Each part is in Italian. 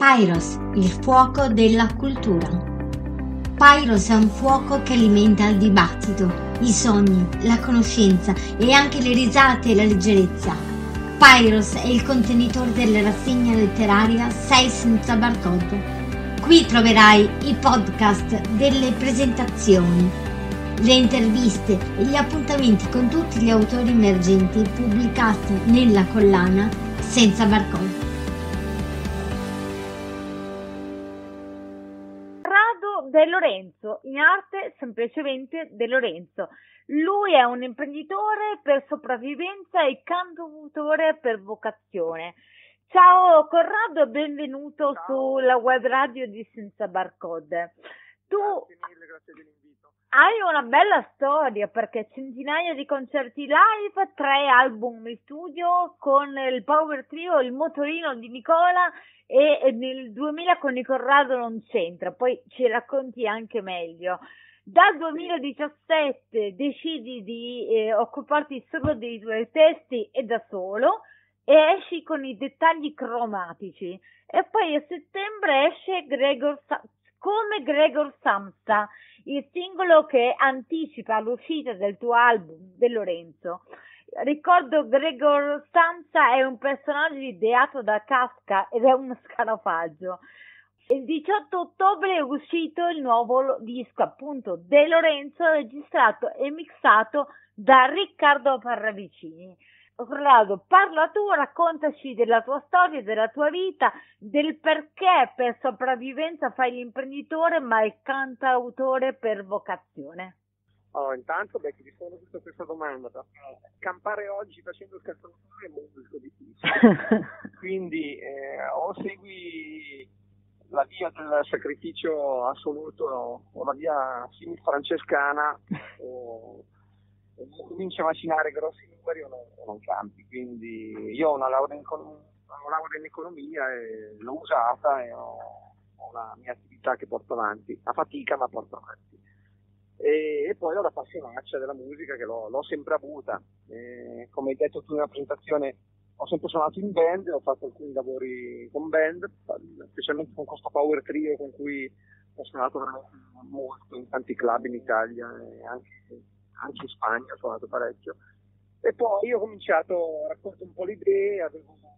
Pyros, il fuoco della cultura. Pyros è un fuoco che alimenta il dibattito, i sogni, la conoscenza e anche le risate e la leggerezza. Pyros è il contenitore della rassegna letteraria 6 senza barcode. Qui troverai i podcast delle presentazioni, le interviste e gli appuntamenti con tutti gli autori emergenti pubblicati nella collana Senza barcode. De Lorenzo, in arte semplicemente De Lorenzo. Lui è un imprenditore per sopravvivenza e cantautore per vocazione. Ciao Corrado, benvenuto Ciao. sulla web radio di Senza Barcode. Tu grazie mille, grazie. Hai una bella storia perché centinaia di concerti live, tre album in studio con il Power Trio, il motorino di Nicola e nel 2000 con il Corrado non c'entra, poi ci racconti anche meglio. Dal 2017 decidi di eh, occuparti solo dei tuoi testi e da solo e esci con i dettagli cromatici. E poi a settembre esce Gregor Sa- come Gregor Samsa, il singolo che anticipa l'uscita del tuo album, De Lorenzo. Ricordo Gregor Stanza è un personaggio ideato da Kafka ed è uno scarafaggio. Il 18 ottobre è uscito il nuovo disco, appunto, De Lorenzo, registrato e mixato da Riccardo Parravicini. Corrado, parla tu, raccontaci della tua storia, della tua vita, del perché per sopravvivenza fai l'imprenditore ma il cantautore per vocazione. Allora, intanto beh, ti rispondo a questa domanda, campare oggi facendo il cantautore è molto difficile. Quindi eh, o segui la via del sacrificio assoluto o la via francescana o, o cominci a macinare grossi numeri o non, non campi. Quindi io ho una laurea in, una laurea in economia e l'ho usata e ho, ho una mia attività che porto avanti, a fatica ma porto avanti e, e poi ho la passionaccia della musica che l'ho, l'ho sempre avuta. E, come hai detto tu nella presentazione, ho sempre suonato in band, ho fatto alcuni lavori con band, specialmente con questo Power Trio con cui ho suonato veramente molto in tanti club in Italia e anche, anche in Spagna ho suonato parecchio. E poi ho cominciato, racconto un po' le idee, avevo un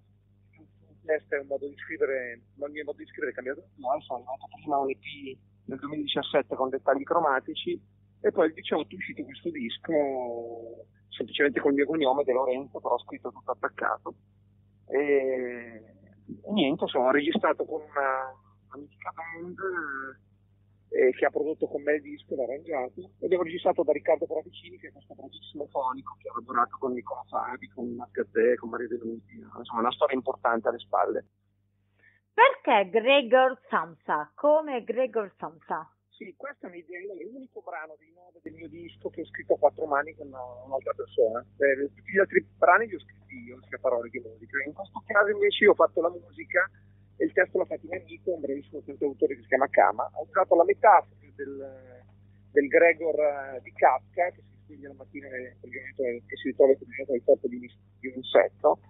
test e un modo di scrivere, il mio modo di scrivere è cambiato un sono arrivato prima a un EP nel 2017 con dettagli cromatici e poi il 18 è uscito questo disco semplicemente col mio cognome De Lorenzo però scritto tutto attaccato e, e niente sono registrato con una amica band eh, che ha prodotto con me il disco ed arrangiato ed ho registrato da Riccardo Pravicini che è questo bravissimo fonico che ha lavorato con Nicola Fabi, con Mascattè, con Maria Venuti insomma una storia importante alle spalle perché Gregor Samsa? Come Gregor Samsa? Sì, è un'idea, è l'unico brano dei nove del mio disco che ho scritto a quattro mani con un'altra persona. Eh, tutti gli altri brani li ho scritti io, sia parole che musica. In questo caso invece io ho fatto la musica e il testo l'ha fatto un amico, un bravissimo cantautore che si chiama Kama. Ho usato la metafora del, del Gregor eh, di Kafka, che si sveglia la mattina e si ritrova nel corpo di, di un insetto.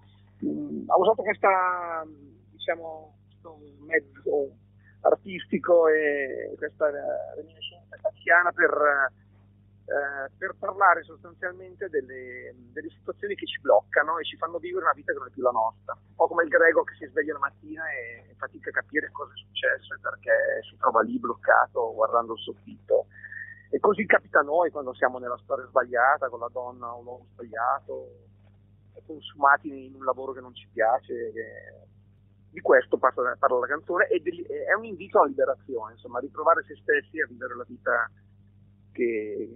Mm, ho usato questa, diciamo, questo mezzo artistico e questa reminiscenza kafkiana per, eh, per, parlare sostanzialmente delle, delle, situazioni che ci bloccano e ci fanno vivere una vita che non è più la nostra. Un po' come il greco che si sveglia la mattina e fatica a capire cosa è successo e perché si trova lì bloccato guardando il soffitto. E così capita a noi quando siamo nella storia sbagliata, con la donna o l'uomo sbagliato, consumati in un lavoro che non ci piace, che di questo parla, parla la canzone ed è un invito alla liberazione, insomma, a ritrovare se stessi e a vivere la vita che,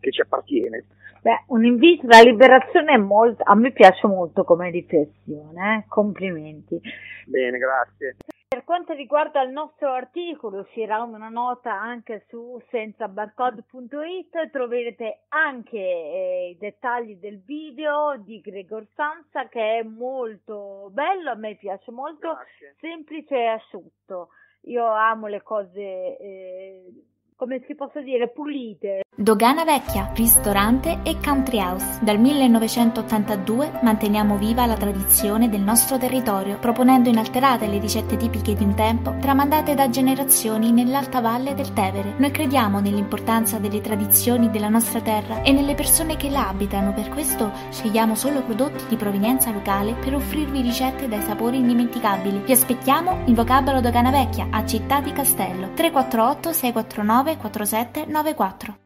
che ci appartiene. Beh, un invito alla liberazione è molto, a me piace molto come riflessione, eh? complimenti. Bene, grazie. Per quanto riguarda il nostro articolo, uscirà una nota anche su senzabarcode.it, troverete anche eh, i dettagli del video di Gregor Sansa che è molto bello, a me piace molto, Grazie. semplice e asciutto. Io amo le cose eh, come si possa dire, pulite. Dogana Vecchia, ristorante e country house. Dal 1982 manteniamo viva la tradizione del nostro territorio, proponendo inalterate le ricette tipiche di un tempo, tramandate da generazioni nell'alta valle del Tevere. Noi crediamo nell'importanza delle tradizioni della nostra terra e nelle persone che la abitano, per questo scegliamo solo prodotti di provenienza locale per offrirvi ricette dai sapori indimenticabili. Vi aspettiamo in vocabolo Dogana Vecchia a Città di Castello 348 649 4794.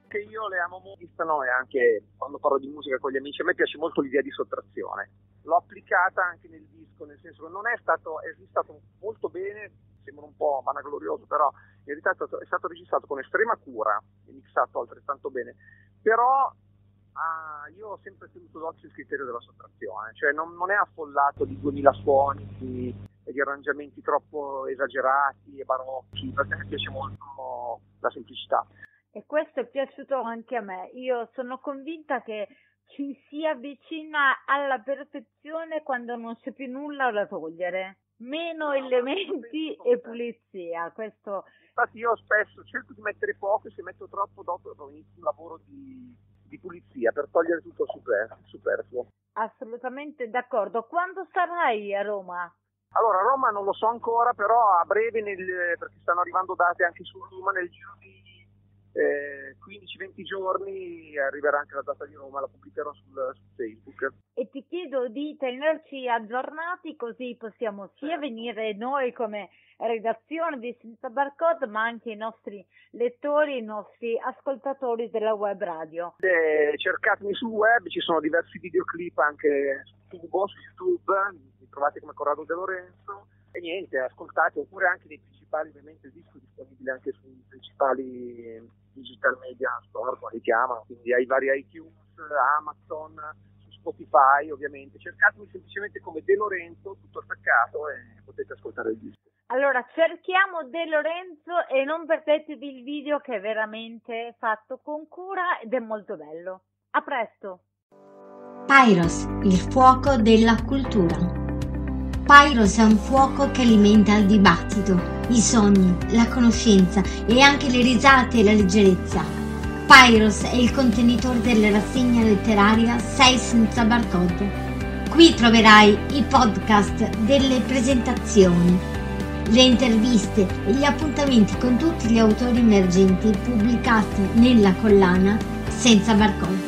Che io le amo molto e anche quando parlo di musica con gli amici, a me piace molto l'idea di sottrazione. L'ho applicata anche nel disco, nel senso che non è stato, è stato molto bene, sembra un po' vanaglorioso, però in realtà è stato, è stato registrato con estrema cura e mixato altrettanto bene. Però Ah, io ho sempre tenuto d'occhio il criterio della sottrazione, cioè non, non è affollato di 2000 suoni, di, di, arrangiamenti troppo esagerati e barocchi, perché mi piace molto la semplicità. E questo è piaciuto anche a me. Io sono convinta che ci si avvicina alla perfezione quando non c'è più nulla da togliere. Meno no, elementi e pulizia. Questo... Infatti io spesso cerco di mettere poco e se metto troppo dopo inizio un lavoro di di pulizia per togliere tutto il superfluo. Assolutamente d'accordo. Quando sarai a Roma? Allora, a Roma non lo so ancora, però a breve, nel, perché stanno arrivando date anche su Roma, nel giro di eh, 15-20 giorni arriverà anche la data di Roma, la pubblicherò sul, su Facebook. E ti chiedo di tenerci aggiornati così possiamo sia venire noi come redazione di Senza Barcode, ma anche i nostri lettori, i nostri ascoltatori della web radio. Eh, cercatemi sul web, ci sono diversi videoclip anche su YouTube, su YouTube mi trovate come Corrado De Lorenzo e niente, ascoltate oppure anche nei principali, ovviamente il disco è disponibile anche sui principali digital media store, come li chiamano, quindi ai vari iTunes, Amazon, su Spotify ovviamente. Cercatemi semplicemente come De Lorenzo, tutto attaccato e potete ascoltare il disco. Allora, cerchiamo De Lorenzo e non perdetevi il video che è veramente fatto con cura ed è molto bello. A presto! Pyros, il fuoco della cultura. Pyros è un fuoco che alimenta il dibattito, i sogni, la conoscenza e anche le risate e la leggerezza. Pyros è il contenitore della rassegna letteraria 6 senza barcode. Qui troverai i podcast delle presentazioni le interviste e gli appuntamenti con tutti gli autori emergenti pubblicati nella collana senza barcode.